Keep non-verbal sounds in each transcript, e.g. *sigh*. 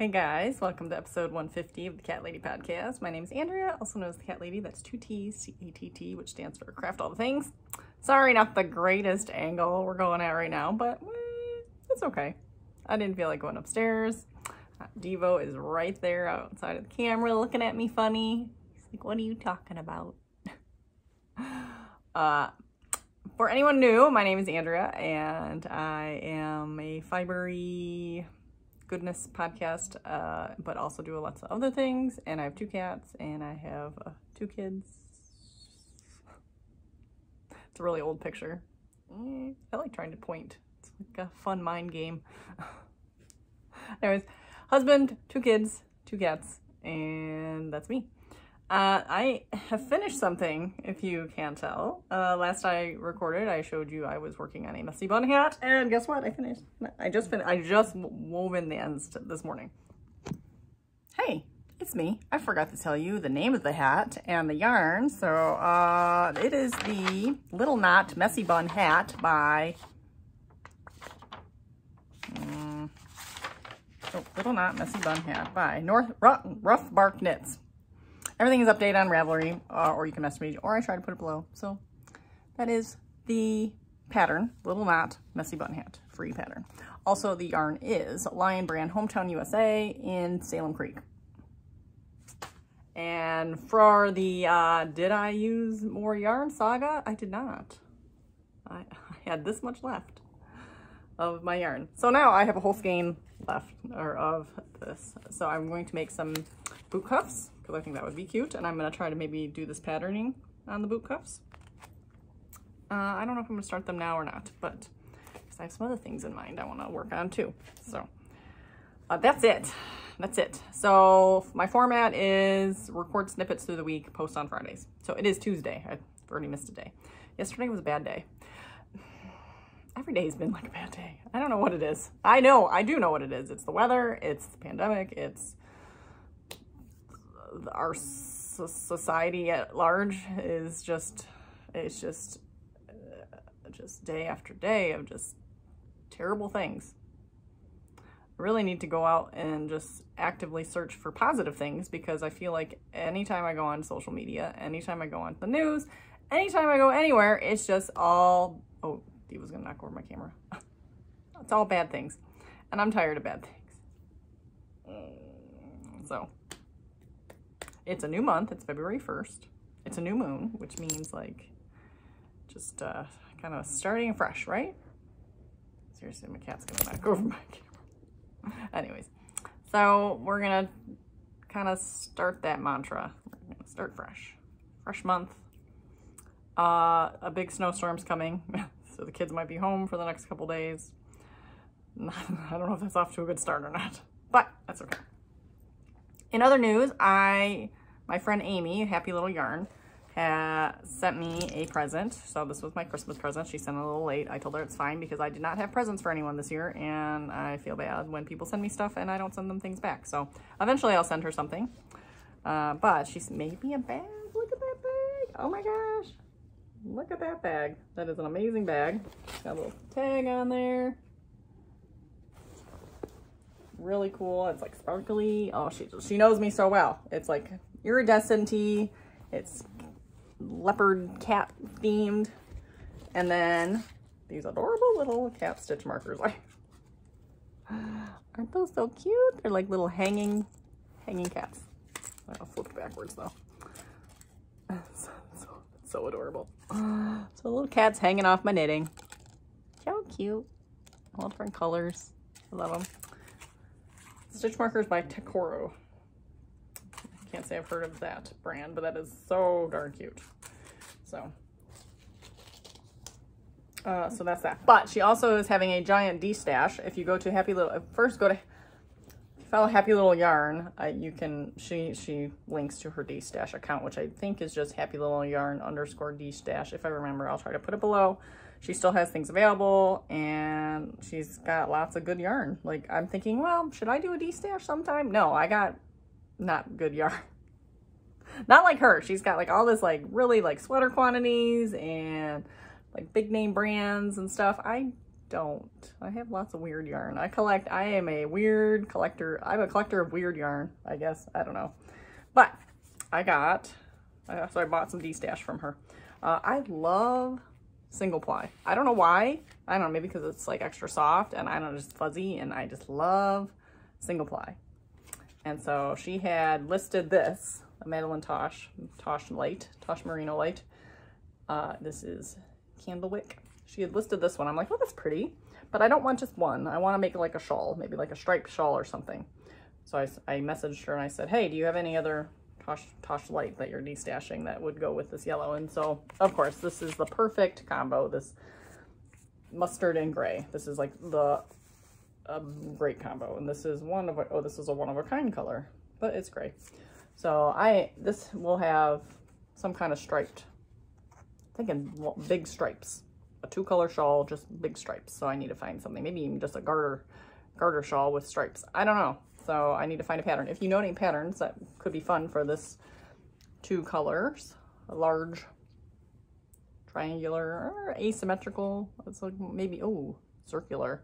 Hey guys, welcome to episode 150 of the CATT Lady Podcast. My name is Andrea, also known as the CATT Lady. That's two T's, C-A-T-T, which stands for Craft All the Things. Sorry, not the greatest angle we're going at right now, but eh, it's okay. I didn't feel like going upstairs. Uh, Devo is right there outside of the camera looking at me funny. He's like, what are you talking about? *laughs* uh, for anyone new, my name is Andrea, and I am a fibery goodness podcast, uh, but also do lots of other things. And I have two cats, and I have uh, two kids. It's a really old picture. Eh, I like trying to point. It's like a fun mind game. *laughs* Anyways, husband, two kids, two cats, and that's me. Uh, I have finished something, if you can't tell. Uh, last I recorded, I showed you I was working on a messy bun hat, and guess what? I finished. I just fin I just woven the ends this morning. Hey, it's me. I forgot to tell you the name of the hat and the yarn. So uh, it is the Little Knot Messy Bun Hat by um, oh, Little Knot Messy Bun Hat by North Rough, Rough Bark Knits. Everything is updated on Ravelry, uh, or you can message me, or I try to put it below. So that is the pattern, Little Knot Messy Button Hat, free pattern. Also, the yarn is Lion Brand Hometown USA in Salem Creek. And for the, uh, did I use more yarn saga? I did not. I, I had this much left of my yarn. So now I have a whole skein left or of this. So I'm going to make some boot cuffs because I think that would be cute. And I'm going to try to maybe do this patterning on the boot cuffs. Uh, I don't know if I'm going to start them now or not, but I have some other things in mind I want to work on too. So uh, that's it. That's it. So my format is record snippets through the week, post on Fridays. So it is Tuesday. I've already missed a day. Yesterday was a bad day. Every day has been like a bad day. I don't know what it is. I know, I do know what it is. It's the weather, it's the pandemic, it's our society at large is just, it's just, uh, just day after day of just terrible things. I really need to go out and just actively search for positive things because I feel like anytime I go on social media, anytime I go on the news, anytime I go anywhere, it's just all, oh, he was gonna knock over my camera. *laughs* it's all bad things. And I'm tired of bad things. So, it's a new month. It's February 1st. It's a new moon, which means like just uh, kind of starting fresh, right? Seriously, my cat's gonna knock over my *laughs* camera. Anyways, so we're gonna kind of start that mantra. We're gonna start fresh. Fresh month. Uh, a big snowstorm's coming, *laughs* so the kids might be home for the next couple days. *laughs* I don't know if that's off to a good start or not, but that's okay. In other news, I, my friend Amy, Happy Little Yarn, had sent me a present. So this was my Christmas present. She sent it a little late. I told her it's fine because I did not have presents for anyone this year and I feel bad when people send me stuff and I don't send them things back. So eventually I'll send her something. Uh, but she's made me a bag. Look at that bag. Oh my gosh. Look at that bag. That is an amazing bag. Got a little tag on there really cool. It's like sparkly. Oh, she, she knows me so well. It's like iridescent It's leopard cat themed. And then these adorable little cat stitch markers. *laughs* Aren't those so cute? They're like little hanging, hanging cats. I'll flip backwards though. *laughs* so, so, adorable. *gasps* So little cats hanging off my knitting. So cute. All different colors. I love them. Stitch markers by Tekoro. Can't say I've heard of that brand, but that is so darn cute. So, uh, so that's that. But she also is having a giant D-stash. If you go to Happy Little, first go to follow Happy Little Yarn, uh, you can, she, she links to her D-stash account, which I think is just Happy Little Yarn underscore D-stash. If I remember, I'll try to put it below she still has things available and she's got lots of good yarn. Like I'm thinking, well, should I do a D-stash sometime? No, I got not good yarn. not like her. She's got like all this like really like sweater quantities and like big name brands and stuff. I don't. I have lots of weird yarn. I collect, I am a weird collector. I'm a collector of weird yarn, I guess. I don't know. But I got, so I bought some D-Stash from her. Uh, I love single ply. I don't know why. I don't know, maybe because it's like extra soft and I don't know, just fuzzy and I just love single ply. And so she had listed this, a Madeline Tosh, Tosh Light, Tosh Merino Light. Uh, this is Candlewick. She had listed this one. I'm like, oh, that's pretty. But I don't want just one. I want to make like a shawl, maybe like a striped shawl or something. So I, I messaged her and I said, hey, do you have any other Tosh, Tosh Light that you're destashing that would go with this yellow? And so, of course, this is the perfect combo, this mustard and gray. This is like the a great combo. And this is one of, oh, this is a one of a kind color, but it's gray. So I, this will have some kind of striped, thinking big stripes, a two color shawl, just big stripes. So I need to find something, maybe even just a garter, garter shawl with stripes. I don't know. So I need to find a pattern. If you know any patterns that could be fun for this two colors, a large triangular or asymmetrical, it's like maybe, oh, circular.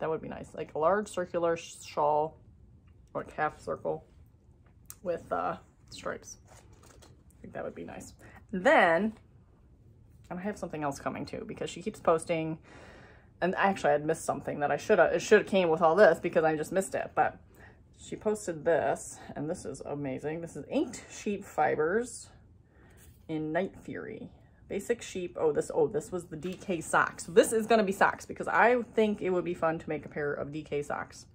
That would be nice. Like a large circular shawl, like half circle with uh, stripes. I think that would be nice. Then, and I have something else coming too because she keeps posting, and actually I had missed something that I should have, it should have came with all this because I just missed it, but she posted this, and this is amazing. This is inked sheep fibers in Night Fury. Basic sheep. Oh, this oh this was the DK socks. So this is going to be socks because I think it would be fun to make a pair of DK socks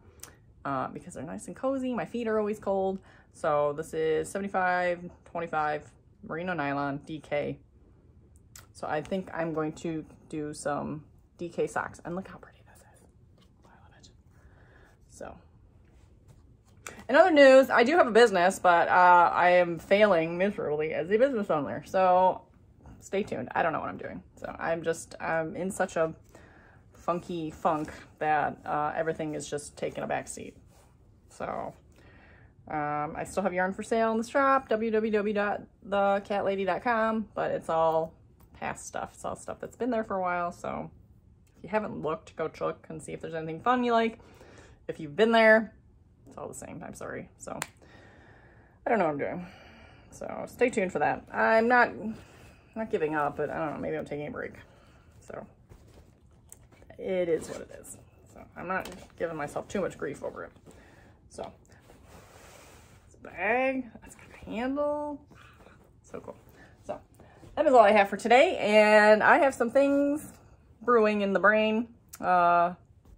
uh, because they're nice and cozy. My feet are always cold. So this is 75, 25 merino nylon DK. So I think I'm going to do some DK socks. And look how pretty this is. I love it. So in other news, I do have a business, but uh, I am failing miserably as a business owner. So stay tuned. I don't know what I'm doing. So I'm just, I'm in such a funky funk that uh, everything is just taking a back seat. So um, I still have yarn for sale in the shop, www.thecattlady.com, but it's all past stuff. It's all stuff that's been there for a while. So if you haven't looked, go look and see if there's anything fun you like. If you've been there, it's all the same. I'm sorry. So I don't know what I'm doing. So stay tuned for that. I'm not not giving up, but I don't know, maybe I'm taking a break. So it is what it is. So I'm not giving myself too much grief over it. So bag, got a handle. So cool. So that is all I have for today. And I have some things brewing in the brain uh,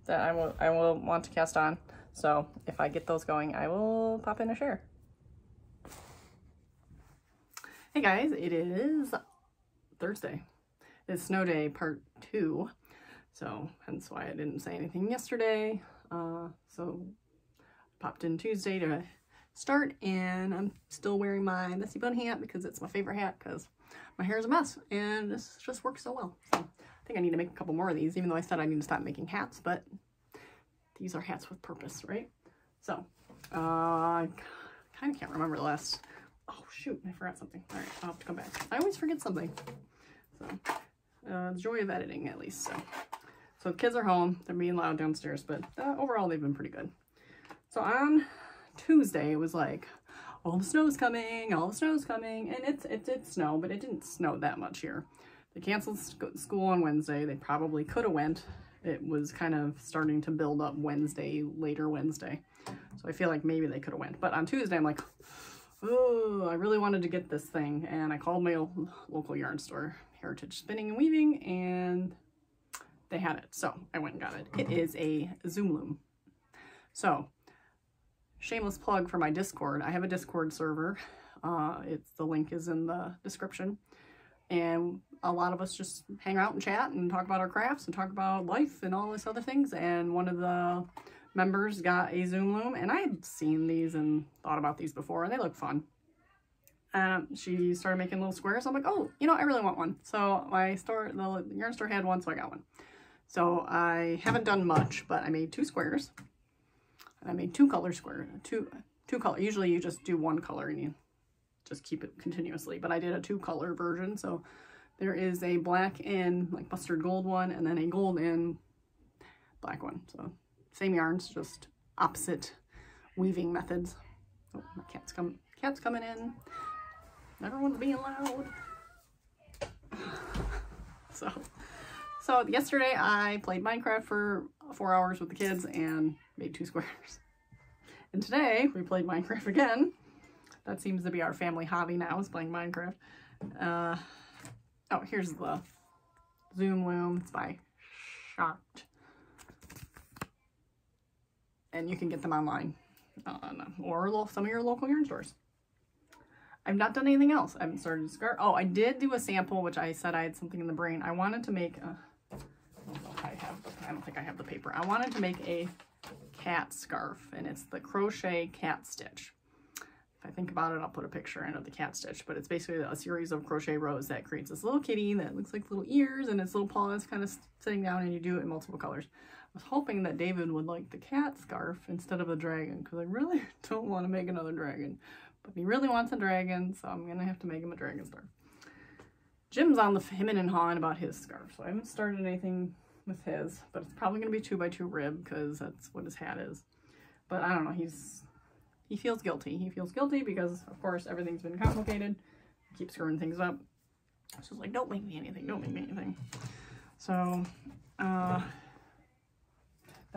that I will, I will want to cast on. So if I get those going, I will pop in a share. Hey guys, it is Thursday. It's snow day part two. So hence why I didn't say anything yesterday. Uh, so popped in Tuesday to start and I'm still wearing my messy bun hat because it's my favorite hat because my hair is a mess and this just works so well. So I think I need to make a couple more of these even though I said I need to stop making hats, but these are hats with purpose, right? So uh, I kind of can't remember the last Oh, shoot, I forgot something. All right, I'll have to come back. I always forget something. So, uh, the joy of editing, at least. So, so the kids are home. They're being loud downstairs, but uh, overall, they've been pretty good. So on Tuesday, it was like, all the snow's coming, all the snow's coming. And it's, it did snow, but it didn't snow that much here. They canceled school on Wednesday. They probably could have went. It was kind of starting to build up Wednesday, later Wednesday. So I feel like maybe they could have went. But on Tuesday, I'm like, oh, I really wanted to get this thing. And I called my local yarn store, Heritage Spinning and Weaving, and they had it. So I went and got it. It is a Zoom loom. So shameless plug for my Discord. I have a Discord server. Uh, it's the link is in the description. And a lot of us just hang out and chat and talk about our crafts and talk about life and all this other things. And one of the members got a Zoom Loom, and I had seen these and thought about these before, and they look fun. Um, she started making little squares. I'm like, oh, you know, I really want one. So my store, the yarn store had one, so I got one. So I haven't done much, but I made two squares. And I made two color squares, two, two color. Usually you just do one color and you just keep it continuously, but I did a two color version. So there is a black and like mustard gold one, and then a gold and black one. So same yarns, just opposite weaving methods. Oh, my cat's come cat's coming in. Everyone's being loud. So so yesterday I played Minecraft for four hours with the kids and made two *laughs* squares. And today we played Minecraft again. That seems to be our family hobby now is playing Minecraft. Uh, oh, here's the Zoom Loom. It's by Schacht. And you can get them online or some of your local yarn stores. I've not done anything else. I haven't started to scarf. Oh, I did do a sample, which I said I had something in the brain. I wanted to make uh, a, I have, I don't think I have the paper. I wanted to make a cat scarf and it's the crochet cat stitch. If I think about it, I'll put a picture in of the cat stitch, but it's basically a series of crochet rows that creates this little kitty that looks like little ears and its little paws kind of sitting down and you do it in multiple colors. I was hoping that David would like the cat scarf instead of the dragon because I really *laughs* don't want to make another dragon. But he really wants a dragon, so I'm going to have to make him a dragon scarf. Jim's on the him and hawing about his scarf, so I haven't started anything with his, but it's probably going to be 2 by 2 rib because that's what his hat is. But I don't know, he's he feels guilty. He feels guilty because, of course, everything's been complicated. He keeps screwing things up. So it's like, don't make me anything, don't make me anything. So, uh,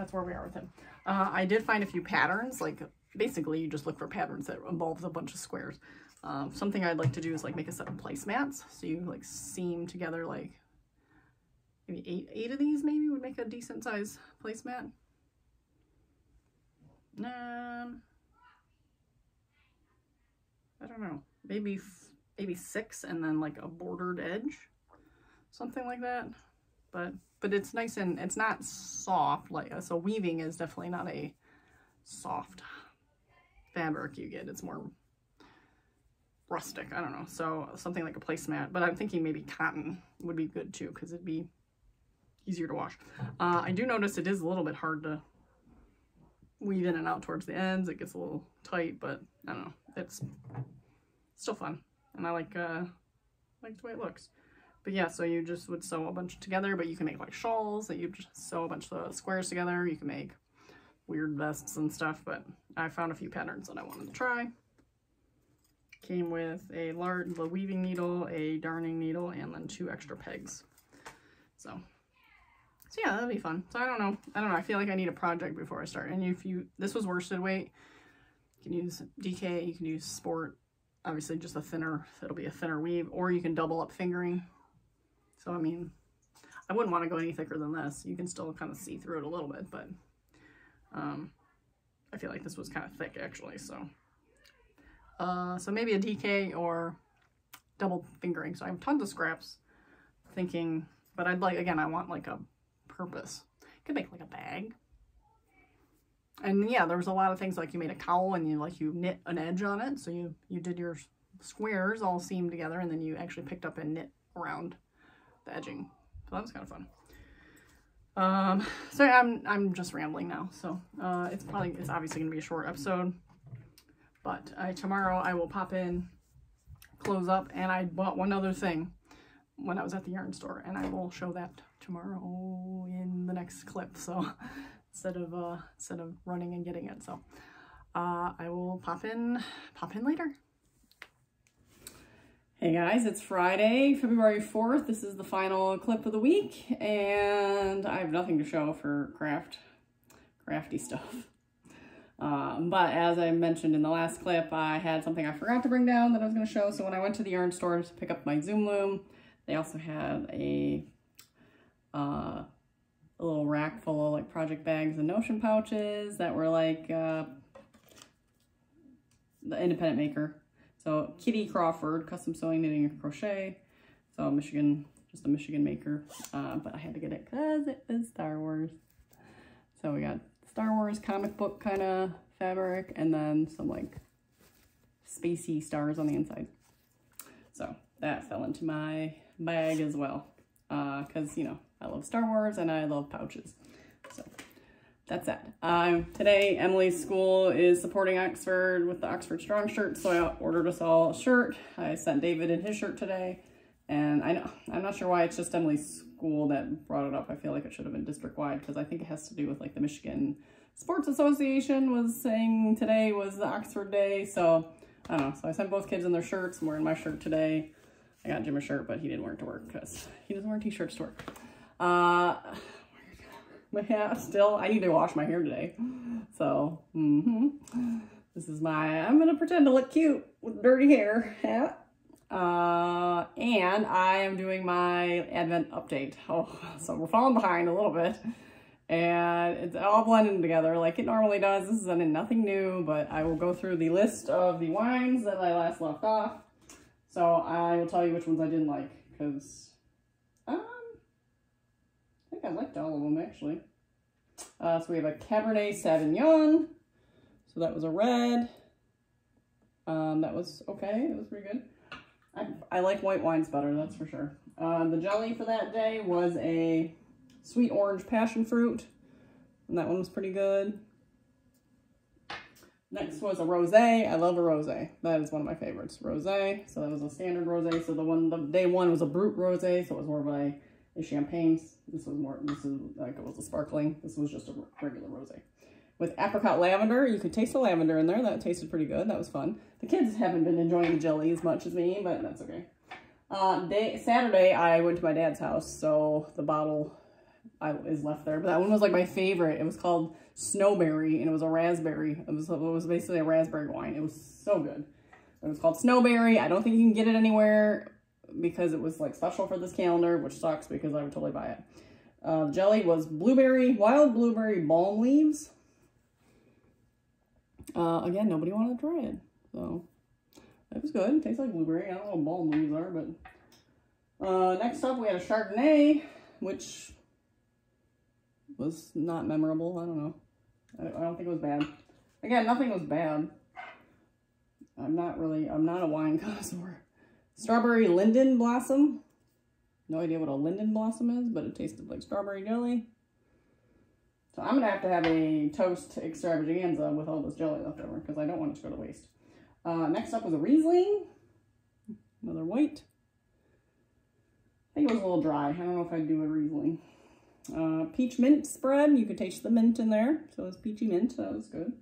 that's where we are with him. Uh, I did find a few patterns, like, basically you just look for patterns that involves a bunch of squares. Um, something I'd like to do is like make a set of placemats. So you like seam together like maybe eight, eight of these maybe would make a decent size placemat. Um, I don't know, maybe, maybe six and then like a bordered edge, something like that. But, but it's nice and it's not soft like, so weaving is definitely not a soft fabric you get. It's more rustic. I don't know. So something like a placemat, but I'm thinking maybe cotton would be good too because it'd be easier to wash. Uh, I do notice it is a little bit hard to weave in and out towards the ends. It gets a little tight, but I don't know. It's still fun. And I like, uh, like the way it looks. But yeah, so you just would sew a bunch together, but you can make like shawls that you just sew a bunch of squares together. You can make weird vests and stuff, but I found a few patterns that I wanted to try. Came with a large the weaving needle, a darning needle, and then two extra pegs. So, so yeah, that'll be fun. So I don't know. I don't know. I feel like I need a project before I start. And if you, this was worsted weight, you can use DK, you can use sport, obviously just a thinner, it'll be a thinner weave, or you can double up fingering. So, I mean, I wouldn't want to go any thicker than this. You can still kind of see through it a little bit, but um, I feel like this was kind of thick actually, so. Uh, so maybe a DK or double fingering. So I have tons of scraps thinking, but I'd like, again, I want like a purpose. could make like a bag. And yeah, there was a lot of things like you made a cowl and you like you knit an edge on it. So you, you did your squares all seamed together and then you actually picked up and knit around the edging. So that was kind of fun. Um, so I'm, I'm just rambling now. So, uh, it's probably, it's obviously to be a short episode, but I, tomorrow I will pop in, close up, and I bought one other thing when I was at the yarn store, and I will show that tomorrow in the next clip. So *laughs* instead of, uh, instead of running and getting it. So, uh, I will pop in, pop in later. Hey guys, it's Friday, February 4th. This is the final clip of the week, and I have nothing to show for craft, crafty stuff. Um, but as I mentioned in the last clip, I had something I forgot to bring down that I was going to show. So when I went to the yarn store to pick up my Zoom Loom, they also had a, uh, a little rack full of like project bags and notion pouches that were like uh, the independent maker so Kitty Crawford, custom sewing, knitting, and crochet. So Michigan, just a Michigan maker. Uh, but I had to get it because it was Star Wars. So we got Star Wars comic book kind of fabric and then some like spacey stars on the inside. So that fell into my bag as well. Because, uh, you know, I love Star Wars and I love pouches. That's it. Um, today, Emily's school is supporting Oxford with the Oxford Strong shirt, so I ordered us all a shirt. I sent David in his shirt today, and I know I'm not sure why it's just Emily's school that brought it up. I feel like it should have been district-wide because I think it has to do with like the Michigan Sports Association was saying today was the Oxford Day. So I don't know. So I sent both kids in their shirts. I'm wearing my shirt today. I got Jim a shirt, but he didn't wear it to work because he doesn't wear t-shirts to work. Uh, *laughs* my hair still, I need to wash my hair today. So, mm -hmm. This is my, I'm going to pretend to look cute with dirty hair *laughs* hat. Uh, and I am doing my Advent update. Oh, so we're falling behind a little bit. And it's all blending together like it normally does. This is nothing new, but I will go through the list of the wines that I last left off. So I will tell you which ones I didn't like, because think I liked all of them, actually. Uh, so we have a Cabernet Sauvignon. So that was a red. Um, that was okay. It was pretty good. I, I like white wines better, that's for sure. Uh, the jelly for that day was a sweet orange passion fruit. And that one was pretty good. Next was a rosé. I love a rosé. That is one of my favorites. Rosé. So that was a standard rosé. So the one, the day one was a brut rosé. So it was more of a, a champagne. This was more, this is like it was a sparkling. This was just a regular rosé. With apricot lavender, you could taste the lavender in there. That tasted pretty good. That was fun. The kids haven't been enjoying the jelly as much as me, but that's okay. Uh, day, Saturday, I went to my dad's house, so the bottle I, is left there. But that one was like my favorite. It was called Snowberry, and it was a raspberry. It was, it was basically a raspberry wine. It was so good. It was called Snowberry. I don't think you can get it anywhere because it was like special for this calendar, which sucks because I would totally buy it. Uh, jelly was blueberry, wild blueberry balm leaves. Uh, again, nobody wanted to try it, so it was good. It tastes like blueberry. I don't know what balm leaves are, but uh, next up we had a Chardonnay, which was not memorable. I don't know. I, I don't think it was bad. Again, nothing was bad. I'm not really, I'm not a wine *laughs* connoisseur. Strawberry linden blossom. No idea what a linden blossom is, but it tasted like strawberry jelly. So I'm going to have to have a toast extravaganza with all this jelly left over because I don't want it to go to waste. Uh, next up was a Riesling. Another white. I think it was a little dry. I don't know if I'd do a Riesling. Uh, peach mint spread. You could taste the mint in there. So it was peachy mint. That was good.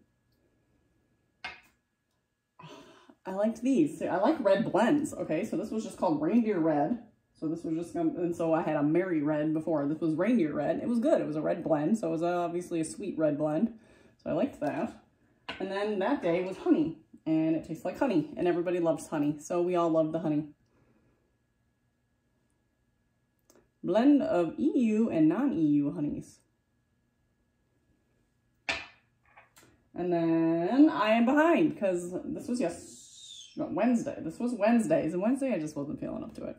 I liked these. I like red blends. Okay, so this was just called Reindeer Red. So this was just, and so I had a Merry Red before. This was Reindeer Red. It was good. It was a red blend, so it was uh, obviously a sweet red blend. So I liked that. And then that day was honey, and it tastes like honey, and everybody loves honey. So we all love the honey. Blend of EU and non-EU honeys. And then I am behind because this was yes Wednesday. This was Wednesdays, and Wednesday I just wasn't feeling up to it.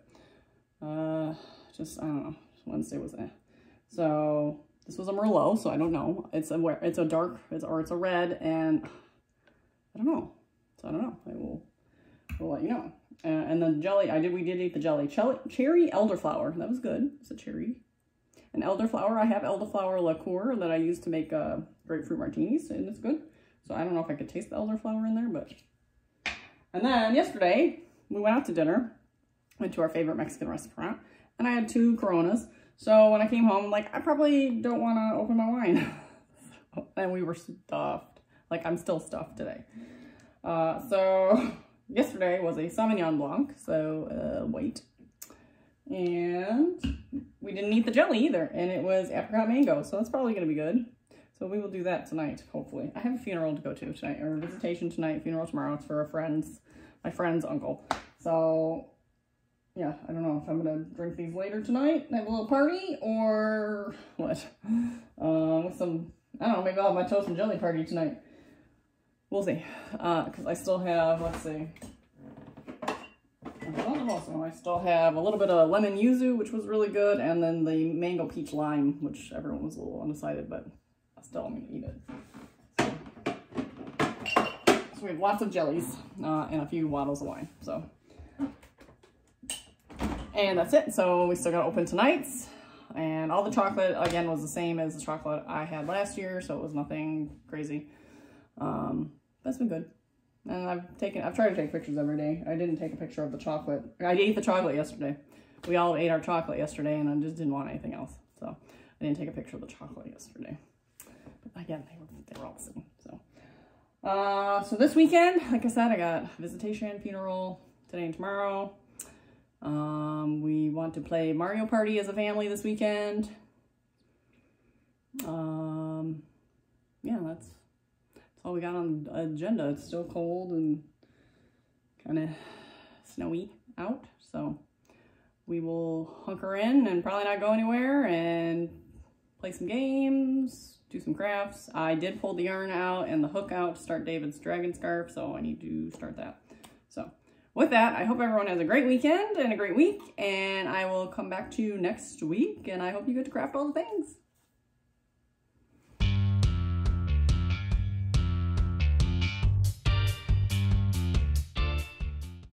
Uh, just, I don't know. Wednesday was it. So this was a Merlot, so I don't know. It's a, it's a dark, it's, or it's a red, and I don't know. So I don't know. I will, will let you know. Uh, and the jelly, I did, we did eat the jelly. Cherry, cherry elderflower. That was good. It's a cherry. And elderflower, I have elderflower liqueur that I use to make uh, grapefruit martinis, and it's good. So I don't know if I could taste the elderflower in there, but... And then yesterday, we went out to dinner went to our favorite Mexican restaurant, and I had two Coronas. So when I came home, like, I probably don't want to open my wine. *laughs* and we were stuffed. Like, I'm still stuffed today. Uh, so *laughs* yesterday was a Sauvignon Blanc, so uh, white. And we didn't eat the jelly either, and it was apricot mango, so that's probably going to be good. So we will do that tonight, hopefully. I have a funeral to go to tonight, or a visitation tonight, funeral tomorrow. It's for a friend's, my friend's uncle. So yeah, I don't know if I'm going to drink these later tonight have a little party or what. Uh, with some, I don't know, maybe I'll have my toast and jelly party tonight. We'll see. Because uh, I still have, let's see. I still have a little bit of lemon yuzu, which was really good, and then the mango peach lime, which everyone was a little undecided, but still I'm to eat it. So, we have lots of jellies uh, and a few bottles of wine. So and that's it. So we still got to open tonight's. And all the chocolate, again, was the same as the chocolate I had last year. So it was nothing crazy. Um, that's been good. And I've taken, I've tried to take pictures every day. I didn't take a picture of the chocolate. I ate the chocolate yesterday. we all ate our chocolate yesterday and I just didn't want anything else. So I didn't take a picture of the chocolate yesterday. Again, they were, they were all the same. So, uh, so this weekend, like I said, I got visitation, funeral today and tomorrow. Um, we want to play Mario Party as a family this weekend. Um, yeah, that's, that's all we got on the agenda. It's still cold and kind of snowy out, so we will hunker in and probably not go anywhere and play some games, do some crafts. I did pull the yarn out and the hook out to start David's dragon scarf, so I need to start that. So with that, I hope everyone has a great weekend and a great week, and I will come back to you next week, and I hope you get to craft all the things.